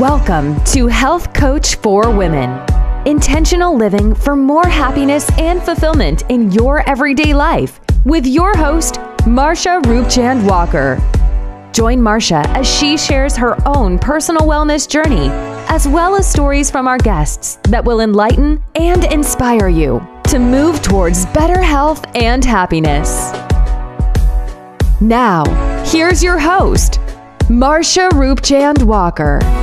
Welcome to Health Coach for Women. Intentional living for more happiness and fulfillment in your everyday life with your host, Marsha Roopchand Walker. Join Marsha as she shares her own personal wellness journey, as well as stories from our guests that will enlighten and inspire you to move towards better health and happiness. Now, here's your host, Marsha Roopchand Walker.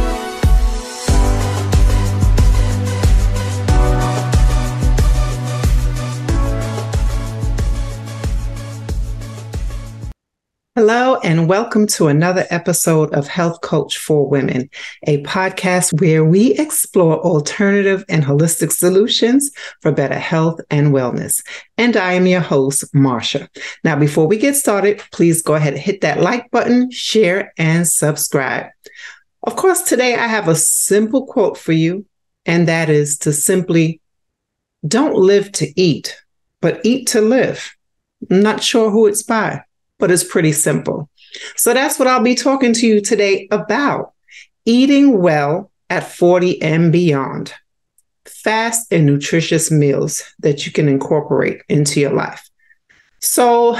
Hello, and welcome to another episode of Health Coach for Women, a podcast where we explore alternative and holistic solutions for better health and wellness. And I am your host, Marsha. Now, before we get started, please go ahead and hit that like button, share, and subscribe. Of course, today I have a simple quote for you, and that is to simply don't live to eat, but eat to live. I'm not sure who it's by but it's pretty simple. So that's what I'll be talking to you today about eating well at 40 and beyond. Fast and nutritious meals that you can incorporate into your life. So,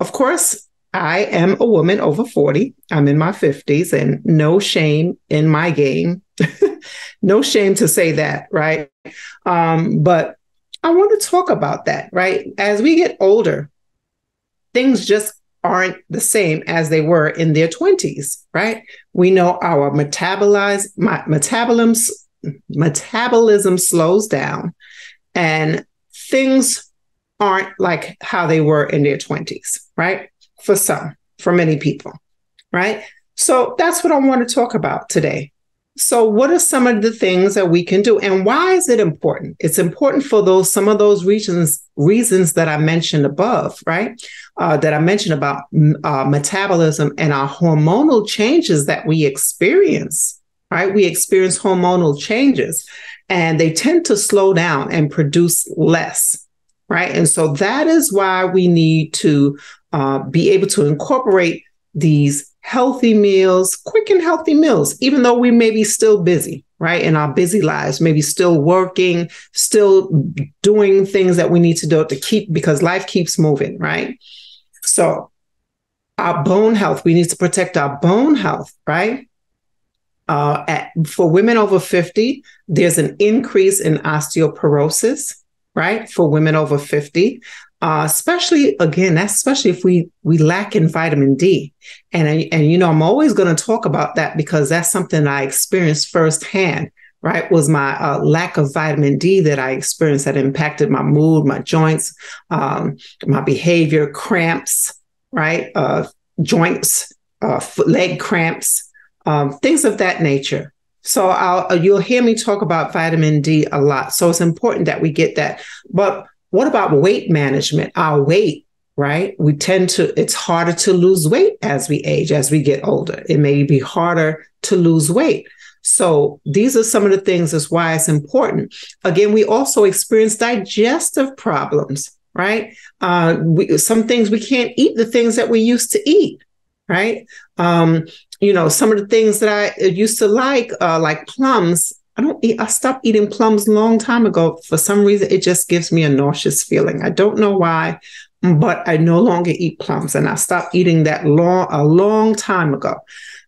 of course, I am a woman over 40. I'm in my 50s and no shame in my game. no shame to say that, right? Um, but I want to talk about that, right? As we get older, things just aren't the same as they were in their 20s, right? We know our metabolize, metabolism, metabolism slows down and things aren't like how they were in their 20s, right? For some, for many people, right? So that's what I want to talk about today. So, what are some of the things that we can do, and why is it important? It's important for those some of those reasons reasons that I mentioned above, right? Uh, that I mentioned about uh, metabolism and our hormonal changes that we experience. Right, we experience hormonal changes, and they tend to slow down and produce less. Right, and so that is why we need to uh, be able to incorporate these healthy meals, quick and healthy meals, even though we may be still busy, right? In our busy lives, maybe still working, still doing things that we need to do to keep because life keeps moving, right? So, our bone health, we need to protect our bone health, right? Uh, at, for women over 50, there's an increase in osteoporosis, right? For women over 50. Uh, especially again, especially if we we lack in vitamin D, and and you know I'm always going to talk about that because that's something I experienced firsthand. Right, was my uh, lack of vitamin D that I experienced that impacted my mood, my joints, um, my behavior, cramps, right, uh, joints, uh, leg cramps, um, things of that nature. So I'll, uh, you'll hear me talk about vitamin D a lot. So it's important that we get that. But what about weight management? Our weight, right? We tend to, it's harder to lose weight as we age, as we get older. It may be harder to lose weight. So these are some of the things that's why it's important. Again, we also experience digestive problems, right? Uh, we, some things we can't eat the things that we used to eat, right? Um, you know, some of the things that I used to like, uh, like plums, I don't eat, I stopped eating plums long time ago. For some reason, it just gives me a nauseous feeling. I don't know why, but I no longer eat plums and I stopped eating that long, a long time ago.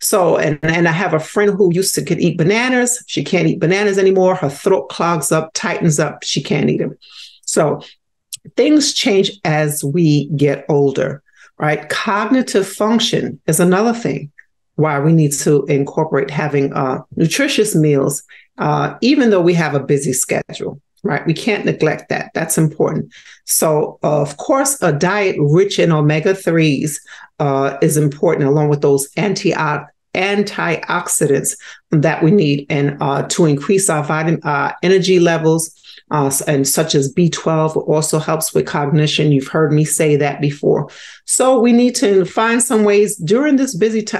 So, and, and I have a friend who used to could eat bananas. She can't eat bananas anymore. Her throat clogs up, tightens up. She can't eat them. So things change as we get older, right? Cognitive function is another thing why we need to incorporate having uh, nutritious meals uh, even though we have a busy schedule, right? We can't neglect that. That's important. So, of course, a diet rich in omega 3s uh, is important, along with those anti antioxidants that we need and uh, to increase our vitamin uh, energy levels uh, and such as b12 also helps with cognition you've heard me say that before so we need to find some ways during this busy t-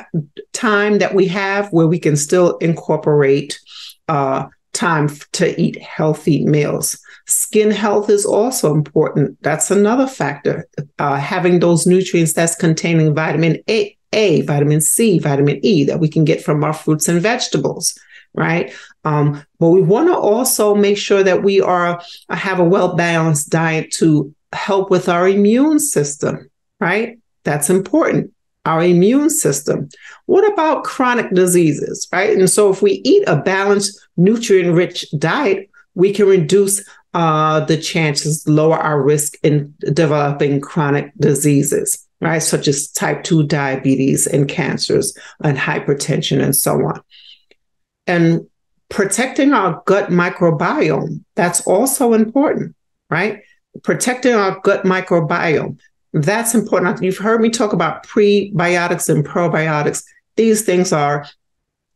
time that we have where we can still incorporate uh, time to eat healthy meals. Skin health is also important. That's another factor. Uh, having those nutrients that's containing vitamin A, A, vitamin C, vitamin E that we can get from our fruits and vegetables, right? Um, but we want to also make sure that we are have a well balanced diet to help with our immune system, right? That's important. Our immune system. What about chronic diseases, right? And so, if we eat a balanced, nutrient rich diet, we can reduce uh, the chances, lower our risk in developing chronic diseases, right? Such as type 2 diabetes and cancers and hypertension and so on. And protecting our gut microbiome, that's also important, right? Protecting our gut microbiome, that's important. You've heard me talk about prebiotics and probiotics. These things are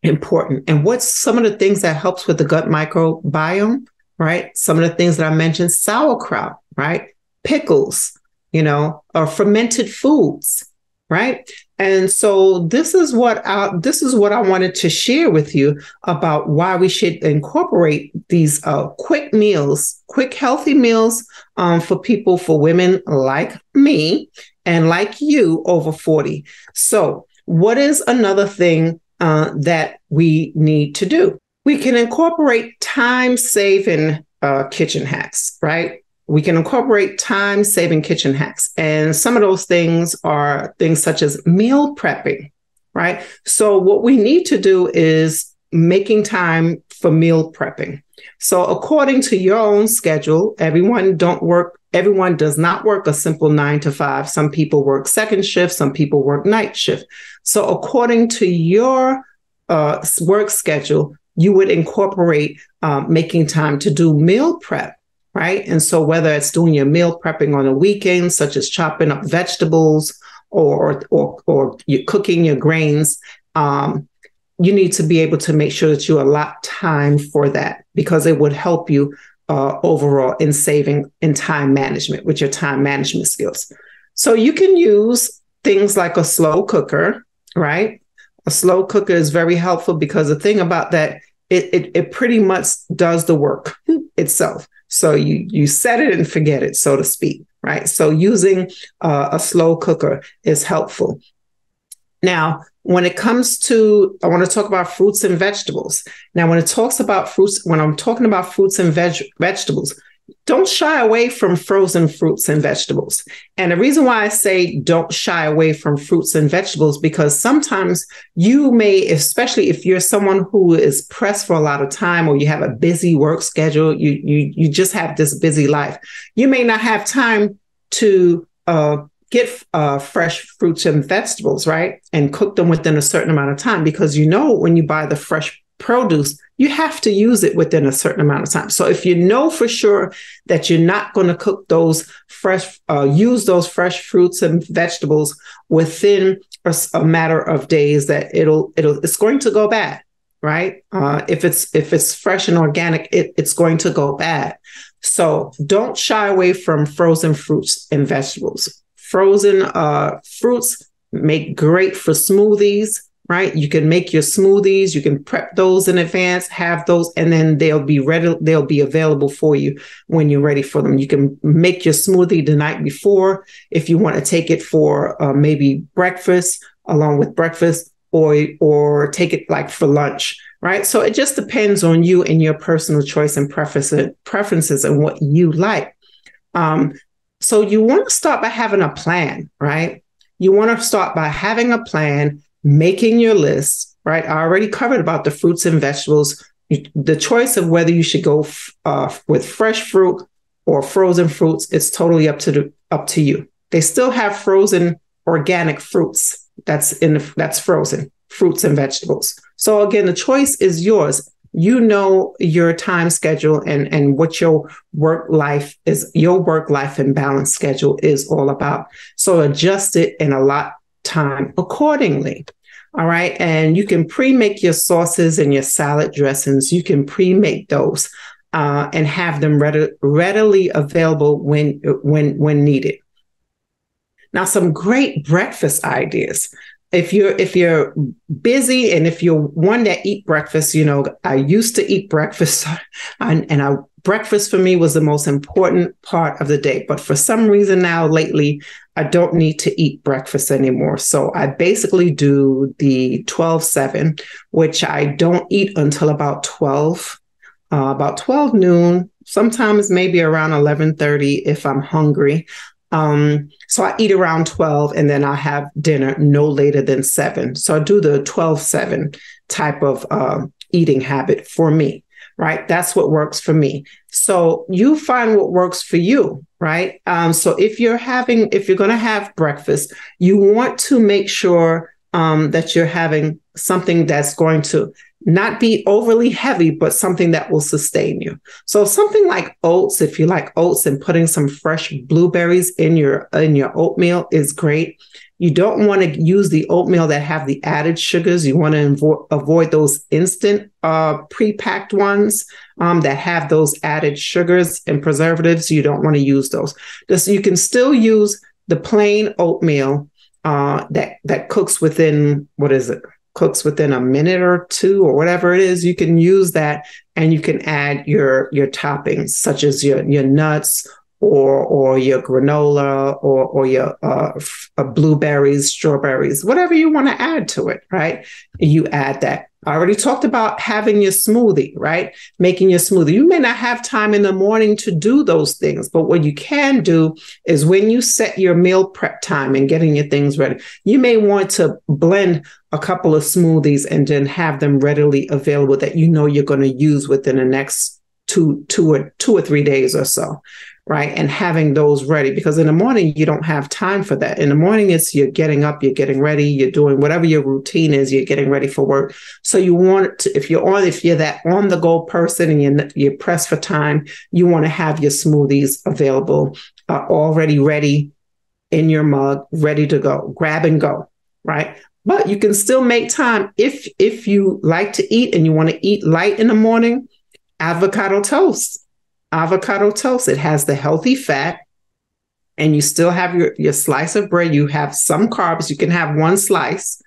important. And what's some of the things that helps with the gut microbiome, right? Some of the things that I mentioned, sauerkraut, right? Pickles, you know, or fermented foods, right? And so this is what I, this is what I wanted to share with you about why we should incorporate these uh, quick meals, quick healthy meals um, for people, for women like me and like you over 40. So what is another thing uh, that we need to do? We can incorporate time saving uh, kitchen hacks, right? We can incorporate time saving kitchen hacks. And some of those things are things such as meal prepping, right? So, what we need to do is making time for meal prepping. So, according to your own schedule, everyone don't work, everyone does not work a simple nine to five. Some people work second shift, some people work night shift. So, according to your uh, work schedule, you would incorporate um, making time to do meal prep right? And so whether it's doing your meal prepping on a weekend, such as chopping up vegetables or or or you're cooking your grains, um, you need to be able to make sure that you allot time for that because it would help you uh, overall in saving in time management with your time management skills. So you can use things like a slow cooker, right? A slow cooker is very helpful because the thing about that, it, it, it pretty much does the work itself. So you you set it and forget it, so to speak, right? So using uh, a slow cooker is helpful. Now, when it comes to, I want to talk about fruits and vegetables. Now, when it talks about fruits, when I'm talking about fruits and veg- vegetables, don't shy away from frozen fruits and vegetables. And the reason why I say don't shy away from fruits and vegetables, because sometimes you may, especially if you're someone who is pressed for a lot of time or you have a busy work schedule, you you you just have this busy life, you may not have time to uh, get uh, fresh fruits and vegetables, right? And cook them within a certain amount of time because you know when you buy the fresh produce, you have to use it within a certain amount of time. So if you know for sure that you're not going to cook those fresh, uh, use those fresh fruits and vegetables within a, a, matter of days, that it'll it'll it's going to go bad, right? Uh, if it's if it's fresh and organic, it, it's going to go bad. So don't shy away from frozen fruits and vegetables. Frozen uh, fruits make great for smoothies right? You can make your smoothies, you can prep those in advance, have those, and then they'll be ready, they'll be available for you when you're ready for them. You can make your smoothie the night before if you want to take it for uh, maybe breakfast along with breakfast or or take it like for lunch right so it just depends on you and your personal choice and preferences and what you like um, so you want to start by having a plan right you want to start by having a plan making your list, right? I already covered about the fruits and vegetables, the choice of whether you should go uh, with fresh fruit or frozen fruits. It's totally up to the up to you. They still have frozen organic fruits. That's in the, that's frozen fruits and vegetables. So again, the choice is yours. You know your time schedule and and what your work life is, your work life and balance schedule is all about. So adjust it and allot time accordingly. All right. And you can pre make your sauces and your salad dressings. You can pre make those uh, and have them ready, readily available when, when, when needed. Now, some great breakfast ideas. If you're if you're busy and if you're one that eat breakfast, you know I used to eat breakfast, and, and I breakfast for me was the most important part of the day. But for some reason now, lately, I don't need to eat breakfast anymore. So I basically do the 12 7, which I don't eat until about 12, uh, about 12 noon, sometimes maybe around 11:30 if I'm hungry. Um, so I eat around 12 and then I have dinner no later than 7. So I do the 12 7 type of uh, eating habit for me right? That's what works for me. So you find what works for you, right? Um, so if you're having, if you're going to have breakfast, you want to make sure um, that you're having something that's going to not be overly heavy, but something that will sustain you. So something like oats, if you like oats and putting some fresh blueberries in your in your oatmeal is great. You don't want to use the oatmeal that have the added sugars. You want to avo- avoid those instant uh, pre-packed ones um, that have those added sugars and preservatives. You don't want to use those. Just you can still use the plain oatmeal uh, that that cooks within what is it? Cooks within a minute or two or whatever it is. You can use that, and you can add your your toppings such as your your nuts or or your granola or or your uh, f- uh, blueberries, strawberries, whatever you want to add to it, right? You add that. I already talked about having your smoothie, right? Making your smoothie. You may not have time in the morning to do those things, but what you can do is when you set your meal prep time and getting your things ready, you may want to blend a couple of smoothies and then have them readily available that you know you're going to use within the next two, two or two or three days or so right? And having those ready because in the morning you don't have time for that. In the morning it's you're getting up, you're getting ready, you're doing whatever your routine is, you're getting ready for work. So you want to, if you're on, if you're that on the go person and you're, you're pressed for time, you want to have your smoothies available, uh, already ready in your mug, ready to go, grab and go, right? But you can still make time if if you like to eat and you want to eat light in the morning, avocado toast avocado toast. It has the healthy fat, and you still have your, your slice of bread. You have some carbs. You can have one slice,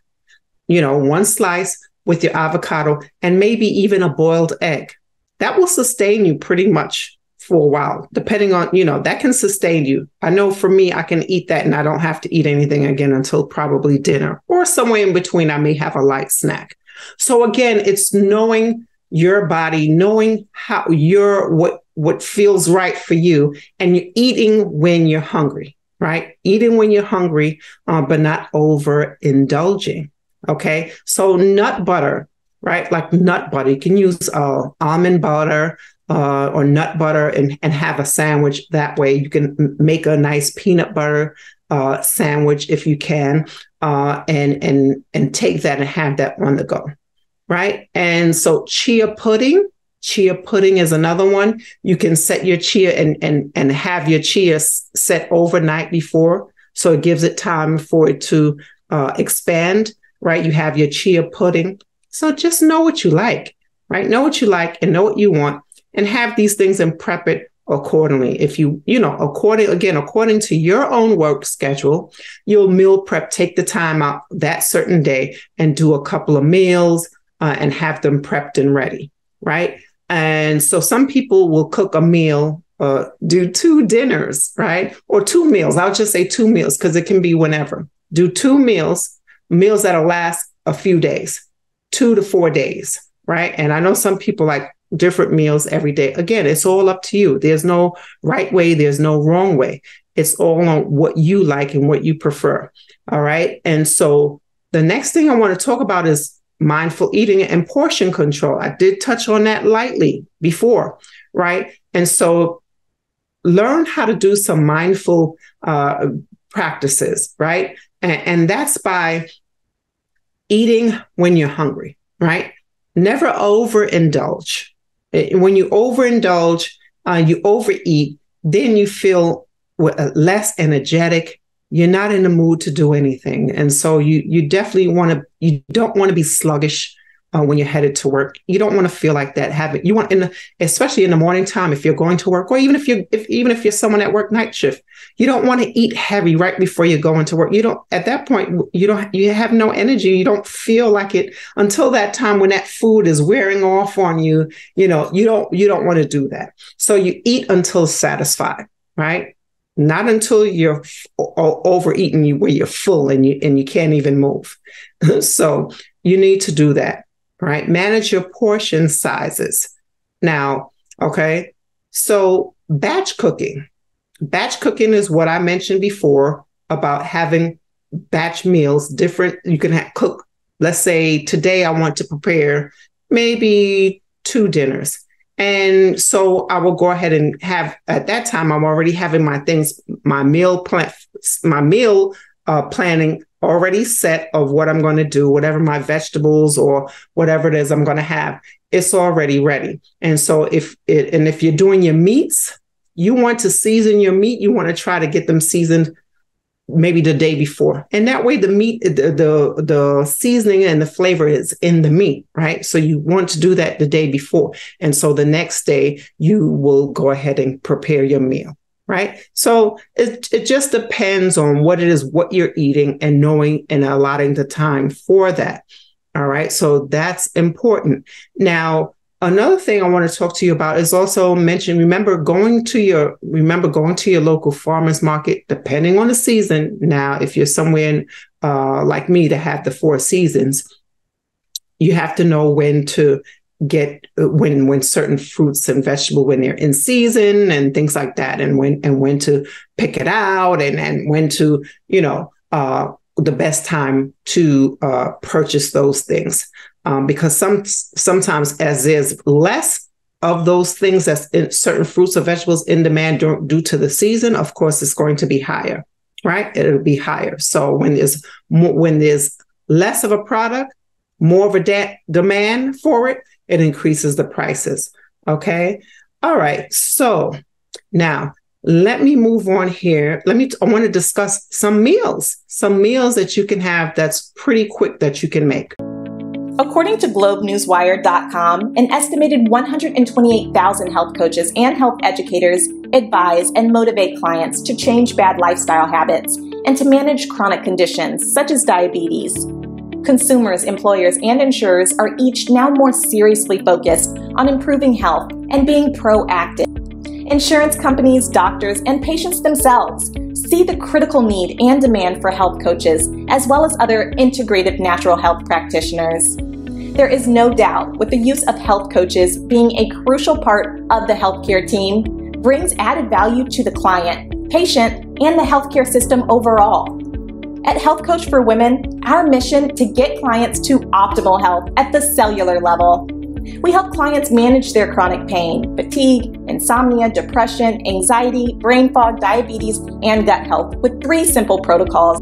you know, one slice with your avocado and maybe even a boiled egg. That will sustain you pretty much for a while, depending on, you know, that can sustain you. I know for me, I can eat that and I don't have to eat anything again until probably dinner or somewhere in between. I may have a light snack. So again, it's knowing your body, knowing how your what what feels right for you, and you're eating when you're hungry, right? Eating when you're hungry, uh, but not over indulging. Okay, so nut butter, right? Like nut butter, you can use uh, almond butter uh, or nut butter and, and have a sandwich that way. You can make a nice peanut butter uh, sandwich if you can, uh, and and and take that and have that on the go right? And so chia pudding, chia pudding is another one. You can set your chia and and and have your chia set overnight before, so it gives it time for it to uh, expand. Right? You have your chia pudding. So just know what you like, right? Know what you like and know what you want, and have these things and prep it accordingly. If you, you know, according again, according to your own work schedule, you'll meal prep, take the time out that certain day and do a couple of meals, uh, and have them prepped and ready, right? And so some people will cook a meal, uh, do two dinners, right? Or two meals. I'll just say two meals because it can be whenever. Do two meals, meals that'll last a few days, two to four days, right? And I know some people like different meals every day. Again, it's all up to you. There's no right way, there's no wrong way. It's all on what you like and what you prefer. All right. And so the next thing I want to talk about is mindful eating and portion control. I did touch on that lightly before, right? And so learn how to do some mindful uh, practices, right? And, and that's by eating when you're hungry, right? Never overindulge. When you overindulge, uh, you overeat, then you feel less energetic, you're not in the mood to do anything and so you you definitely want to you don't want to be sluggish uh, when you're headed to work. You don't want to feel like that. Having you want in the, especially in the morning time if you're going to work, or even if you if even if you're someone at work night shift, you don't want to eat heavy right before you go into work. You don't at that point you don't you have no energy. You don't feel like it until that time when that food is wearing off on you. You know you don't you don't want to do that. So you eat until satisfied, right? Not until you're f- overeating you where you're full and you and you can't even move. so you need to do that right? Manage your portion sizes. Now, okay, so batch cooking. Batch cooking is what I mentioned before about having batch meals, different, you can have, cook. Let's say today I want to prepare maybe two dinners. And so I will go ahead and have at that time I'm already having my things, my meal plan, my meal uh, planning already set of what I'm going to do, whatever my vegetables or whatever it is I'm going to have, it's already ready. And so if it, and if you're doing your meats, you want to season your meat, you want to try to get them seasoned maybe the day before. And that way the meat, the, the, the seasoning and the flavor is in the meat, right? So you want to do that the day before. And so the next day you will go ahead and prepare your meal right? So it, it just depends on what it is, what you're eating, and knowing and allotting the time for that. All right. So that's important. Now, another thing I want to talk to you about is also mention remember going to your remember going to your local farmers market depending on the season. Now if you're somewhere in, uh, like me to have the four seasons you have to know when to get when when certain fruits and vegetables when they're in season and things like that and when and when to pick it out and and when to you know uh the best time to uh purchase those things um because some sometimes as there's less of those things that's in certain fruits or vegetables in demand due to the season of course it's going to be higher right it'll be higher so when there's more when there's less of a product more of a de- demand for it it increases the prices. Okay. All right. So now let me move on here. Let me, I want to discuss some meals, some meals that you can have that's pretty quick that you can make. According to GlobeNewsWire.com, an estimated 128,000 health coaches and health educators advise and motivate clients to change bad lifestyle habits and to manage chronic conditions such as diabetes. Consumers, employers, and insurers are each now more seriously focused on improving health and being proactive. Insurance companies, doctors, and patients themselves see the critical need and demand for health coaches, as well as other integrative natural health practitioners. There is no doubt with the use of health coaches being a crucial part of the healthcare team brings added value to the client, patient, and the healthcare system overall. At Health Coach for Women, our mission to get clients to optimal health at the cellular level. We help clients manage their chronic pain, fatigue, insomnia, depression, anxiety, brain fog, diabetes, and gut health with three simple protocols.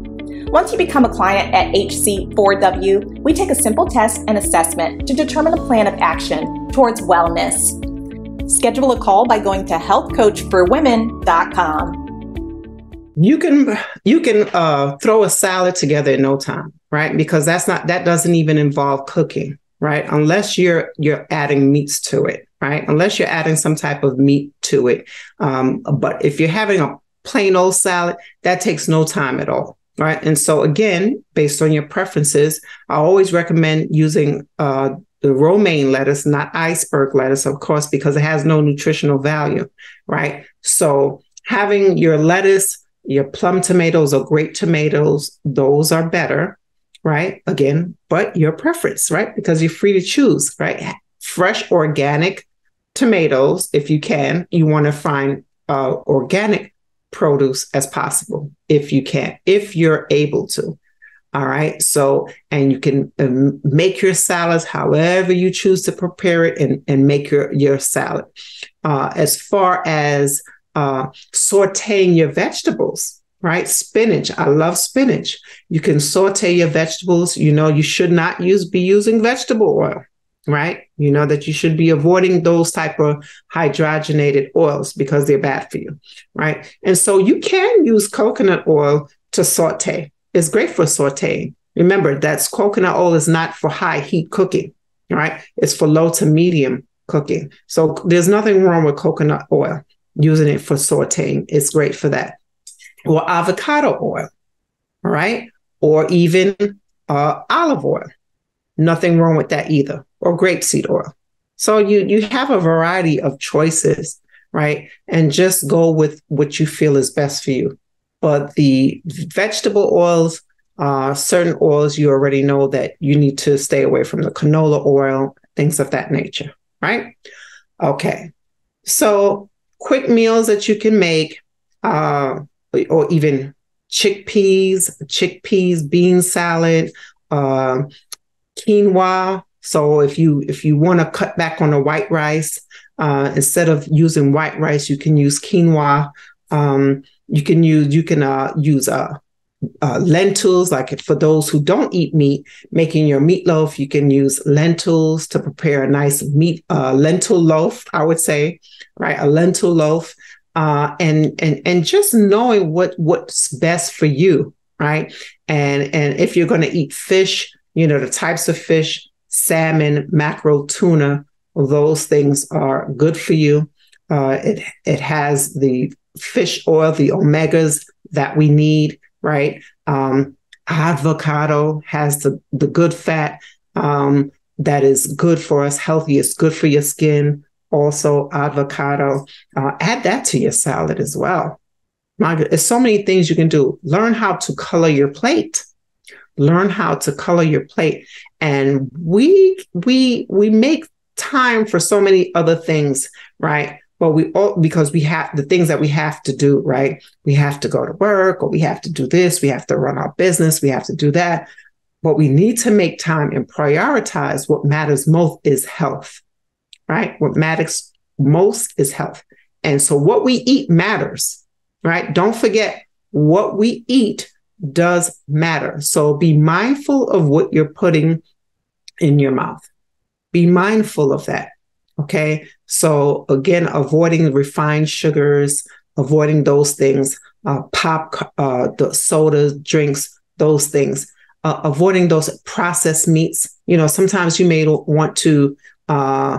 Once you become a client at HC4W, we take a simple test and assessment to determine a plan of action towards wellness. Schedule a call by going to healthcoachforwomen.com. You can you can uh, throw a salad together in no time, right? Because that's not that doesn't even involve cooking, right? Unless you're you're adding meats to it, right? Unless you're adding some type of meat to it. Um, but if you're having a plain old salad, that takes no time at all, right? And so again, based on your preferences, I always recommend using uh, the romaine lettuce, not iceberg lettuce, of course, because it has no nutritional value, right? So having your lettuce your plum tomatoes or grape tomatoes, those are better, right? Again, but your preference, right? Because you're free to choose, right? Fresh organic tomatoes, if you can, you want to find uh, organic produce as possible, if you can, if you're able to. All right. So, and you can um, make your salads however you choose to prepare it and, and make your, your salad. Uh, as far as uh, sauteing your vegetables, right? Spinach. I love spinach. You can saute your vegetables. You know, you should not use be using vegetable oil, right? You know that you should be avoiding those type of hydrogenated oils because they're bad for you, right? And so you can use coconut oil to saute. It's great for sauteing. Remember, that's coconut oil is not for high heat cooking. right? It's for low to medium cooking. So there's nothing wrong with coconut oil, using it for sauteing. It's great for that. Or avocado oil, right? Or even uh, olive oil. Nothing wrong with that either. Or grapeseed oil. So you you have a variety of choices, right? And just go with what you feel is best for you. But the vegetable oils, uh, certain oils, you already know that you need to stay away from the canola oil, things of that nature, right? Okay. So quick meals that you can make, uh, or even chickpeas, chickpeas, bean salad, uh, quinoa, so if you if you want to cut back on the white rice, uh, instead of using white rice, you can use quinoa. Um, you can use you can uh, use uh, uh, lentils. Like for those who don't eat meat, making your meatloaf, you can use lentils to prepare a nice meat uh, lentil loaf. I would say, right, a lentil loaf, uh, and and and just knowing what what's best for you, right, and and if you're going to eat fish, you know the types of fish salmon, mackerel, tuna, those things are good for you. Uh, it it has the fish oil, the omegas that we need, right? Um, avocado has the the good fat um, that is good for us, healthy. It's good for your skin. Also, avocado. Uh, add that to your salad as well. My, there's so many things you can do. Learn how to color your plate. Learn how to color your plate. And we we we make time for so many other things right? But we all because we have the things that we have to do right? We have to go to work or we have to do this. We have to run our business. We have to do that. But we need to make time and prioritize what matters most is health right what matters most is health and so what we eat matters right don't forget what we eat does matter. So be mindful of what you're putting in your mouth. Be mindful of that. Okay. So again, avoiding refined sugars, avoiding those things, uh, pop, uh, the soda, drinks, those things, uh, avoiding those processed meats. You know, sometimes you may want to, uh,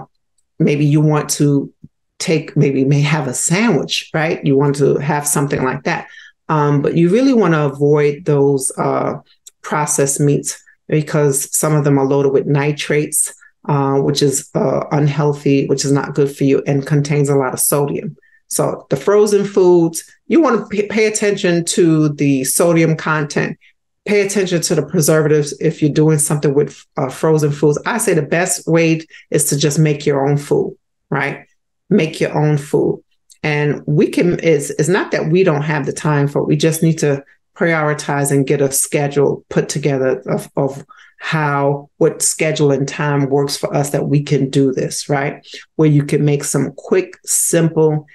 maybe you want to take, maybe may have a sandwich, right? You want to have something like that. Um, but you really want to avoid those uh, processed meats because some of them are loaded with nitrates, uh, which is uh, unhealthy, which is not good for you, and contains a lot of sodium. So the frozen foods, you want to pay attention to the sodium content. Pay attention to the preservatives if you're doing something with uh, frozen foods. I say the best way is to just make your own food, right? Make your own food. And we can, it's, it's not that we don't have the time for it. We just need to prioritize and get a schedule put together of, of how, what schedule and time works for us that we can do this, right? Where you can make some quick, simple,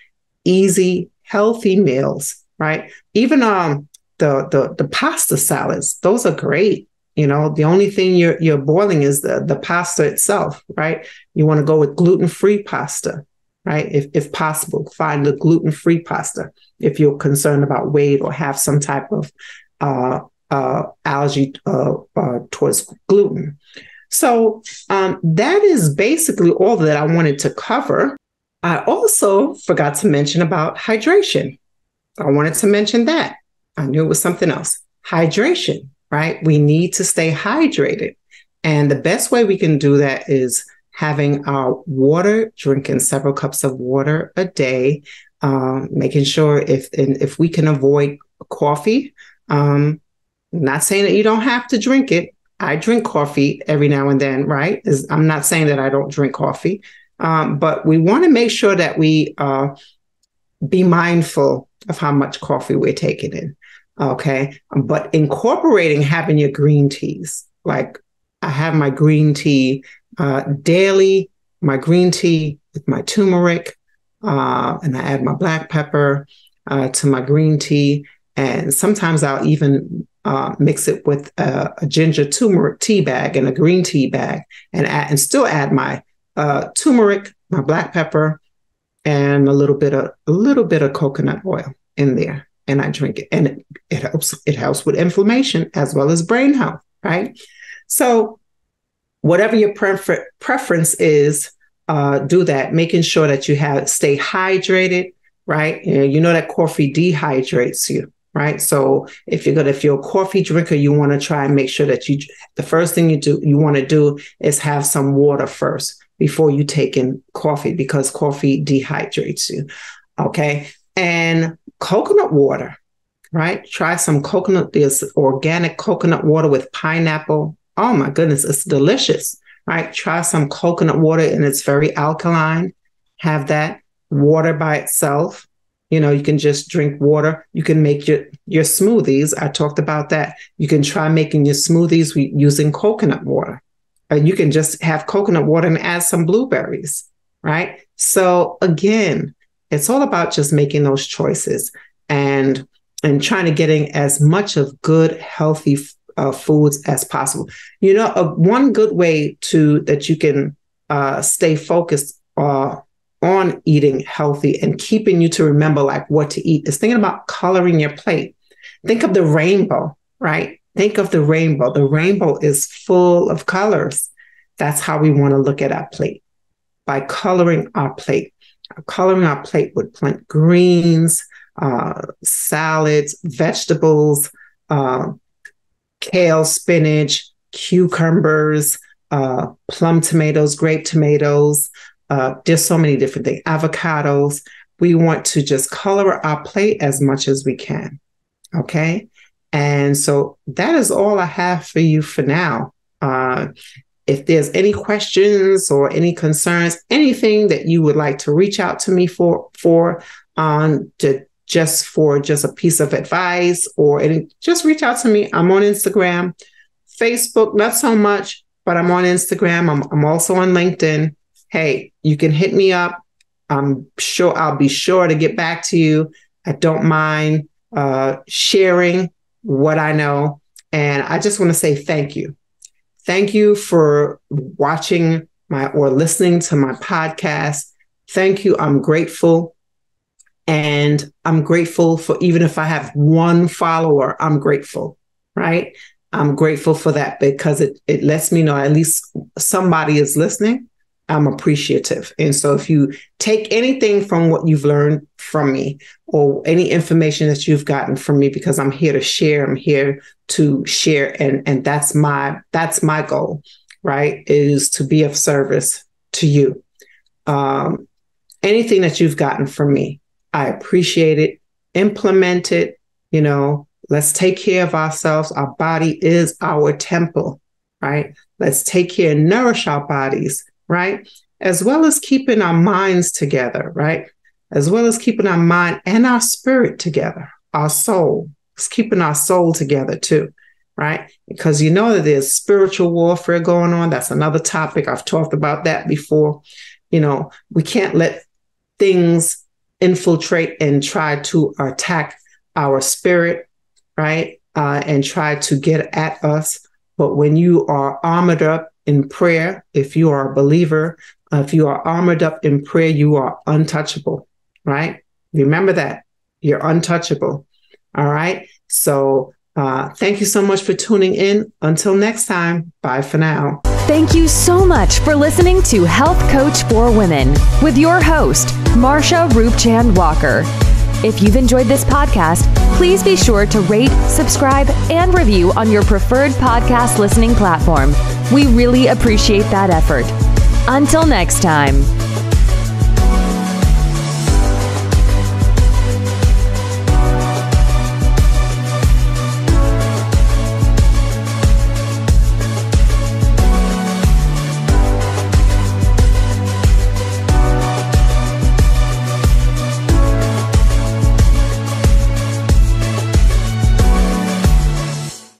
easy, healthy meals, right? Even um, the, the, the pasta salads, those are great. You know, the only thing you're you're boiling is the the pasta itself, right? You want to go with gluten-free pasta right? If, if possible, find the gluten free pasta if you're concerned about weight or have some type of uh, uh, allergy uh, uh, towards gluten. So um, that is basically all that I wanted to cover. I also forgot to mention about hydration. I wanted to mention that. I knew it was something else. Hydration, right? We need to stay hydrated. And the best way we can do that is having our water, drinking several cups of water a day, um, making sure if if we can avoid coffee. Um, not saying that you don't have to drink it. I drink coffee every now and then, right? I'm not saying that I don't drink coffee, um, but we want to make sure that we uh, be mindful of how much coffee we're taking in. Okay. But incorporating having your green teas, like I have my green tea uh, daily, my green tea with my turmeric, uh, and I add my black pepper uh, to my green tea. And sometimes I'll even uh, mix it with a, a, ginger turmeric tea bag and a green tea bag, and add, and still add my uh, turmeric, my black pepper, and a little bit of a little bit of coconut oil in there, and I drink it, and it, it helps. It helps with inflammation as well as brain health, right? So whatever your prefer- preference is, uh, do that, making sure that you have stay hydrated, right? You know, you know that coffee dehydrates you, right? So if you're gonna, if you're a coffee drinker, you want to try and make sure that you the first thing you do you want to do is have some water first before you take in coffee because coffee dehydrates you. Okay. And coconut water, right? Try some coconut, this organic coconut water with pineapple. Oh my goodness, it's delicious right? Try some coconut water and it's very alkaline. Have that water by itself. You know, you can just drink water. You can make your your smoothies. I talked about that. You can try making your smoothies using coconut water. And you can just have coconut water and add some blueberries, right? So again, it's all about just making those choices and and trying to getting as much of good healthy uh, foods as possible. You know, uh, one good way to that you can uh, stay focused uh, on eating healthy and keeping you to remember like what to eat is thinking about coloring your plate. Think of the rainbow, right? Think of the rainbow. The rainbow is full of colors. That's how we want to look at our plate by coloring our plate. Coloring our plate with plant greens, uh, salads, vegetables, uh, kale, spinach, cucumbers, uh, plum tomatoes, grape tomatoes. Uh, there's so many different things, avocados. We want to just color our plate as much as we can. Okay. And so that is all I have for you for now. If there's any questions or any concerns, anything that you would like to reach out to me for, for um, to just for just a piece of advice or any, just reach out to me. I'm on Instagram, Facebook, not so much, but I'm on Instagram. I'm, I'm also on LinkedIn. Hey, you can hit me up. I'm sure I'll be sure to get back to you. I don't mind uh, sharing what I know. And I just want to say thank you. Thank you for watching my or listening to my podcast. Thank you. I'm grateful. And I'm grateful for even if I have one follower, I'm grateful, right? I'm grateful for that because it, it lets me know at least somebody is listening. I'm appreciative. And so if you take anything from what you've learned from me or any information that you've gotten from me, because I'm here to share, I'm here to share. And, and that's my, that's my goal, right? Is to be of service to you. Um, anything that you've gotten from me, I appreciate it. Implement it. You know, let's take care of ourselves. Our body is our temple, right? Let's take care and nourish our bodies, right? As well as keeping our minds together, right? As well as keeping our mind and our spirit together, our soul. It's keeping our soul together too, right? Because you know that there's spiritual warfare going on. That's another topic. I've talked about that before. You know, we can't let things infiltrate and try to attack our spirit, right? Uh, and try to get at us. But when you are armored up in prayer, if you are a believer, if you are armored up in prayer, you are untouchable, right? Remember that you're untouchable. All right. So uh, thank you so much for tuning in. Until next time, bye for now. Thank you so much for listening to Health Coach for Women with your host, Marsha Roopchand Walker. If you've enjoyed this podcast, please be sure to rate, subscribe, and review on your preferred podcast listening platform. We really appreciate that effort. Until next time.